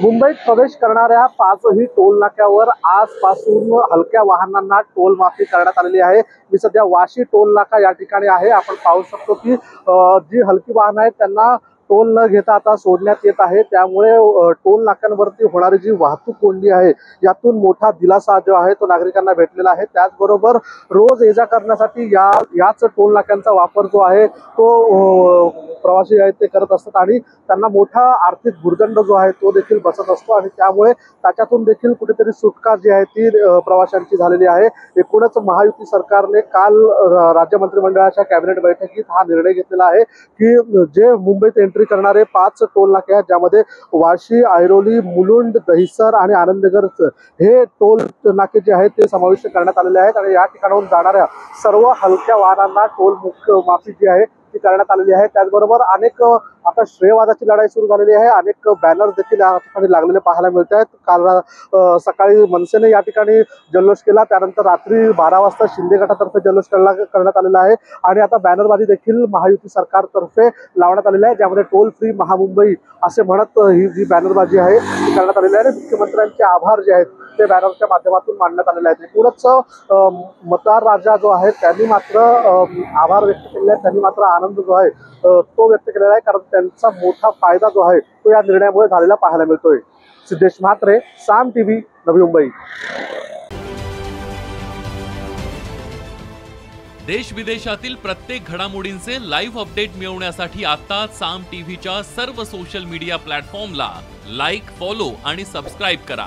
मुंबईत प्रवेश करणाऱ्या पाचही टोल नाक्यावर आजपासून हलक्या वाहनांना टोल माफी करण्यात आलेली आहे. मी सध्या वाशी टोल नाका या ठिकाणी आहे. आपण पाहू शकतो की जी हलकी वाहनं आहेत त्यांना टोल न घेता आता सोडण्यात येत आहे. त्यामुळे टोल नाक्यांवरती होणारी जी वाहतूक कोंडी आहे यातून मोठा दिलासा जो आहे तो नागरिकांना भेटलेला आहे. त्याचबरोबर रोज ये जा करण्यासाठी या याच टोल नाक्यांचा वापर जो आहे तो प्रवासी आहेत ते करत असतात आणि त्यांना मोठा आर्थिक भुर्दंड जो आहे तो देखील बसत असतो आणि त्यामुळे त्याच्यातून देखील कुठेतरी सुटका जी आहे ती प्रवाशांची झालेली आहे. एकूणच महायुती सरकारने काल राज्य मंत्रिमंडळाच्या कॅबिनेट बैठकीत हा निर्णय घेतलेला आहे की जे मुंबईत एंट्री करणारे पाच टोल नाके आहेत ज्यामध्ये वाशी ऐरोली मुलुंड दहिसर आणि आनंदनगर हे टोल नाके जे आहेत ते समाविष्ट करण्यात आलेले आहेत. आणि या ठिकाणाहून जाणाऱ्या सर्व हलक्या वाहनांना टोल मुख्य माफी जी आहे ती करण्यात आलेली आहे. त्याचबरोबर अनेक आता श्रेयवादाची लढाई सुरू झालेली आहे. अनेक बॅनर देखील या ठिकाणी लागलेले पाहायला मिळत आहेत. काल सकाळी मनसेने या ठिकाणी जल्लोष केला. त्यानंतर रात्री बारा वाजता शिंदे गटातर्फे जल्लोष करला- करण्यात आलेला आहे. आणि आता बॅनरबाजी देखील महायुती सरकारतर्फे लावण्यात आलेली आहे. ज्यामध्ये टोल फ्री महामुंबई असे म्हणत ही जी बॅनरबाजी आहे ती करण्यात आलेली आहे. मुख्यमंत्र्यांचे आभार जे आहेत ते बॅनरच्या माध्यमातून मांडण्यात आलेले आहेत. एकूणच मतदार राजा जो आहे त्यांनी मात्र आभार व्यक्त केलेला आहे. त्यांनी मात्र आनंद जो आहे तो व्यक्त केलेला आहे. कारण त्यांचा मोठा फायदा जो आहे तो या निर्णयामुळे झालेला पाहायला मिळतोय. सिद्धेश म्हात्रे साम टीव्ही नवी मुंबई. देश विदेशातील प्रत्येक घडामोडींचे लाईव्ह अपडेट मिळवण्यासाठी आता साम टीव्हीच्या सर्व सोशल मीडिया प्लॅटफॉर्मला लाईक फॉलो आणि सबस्क्राईब करा.